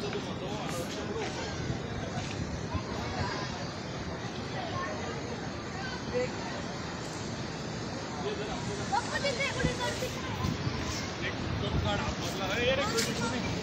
ここでね、俺が。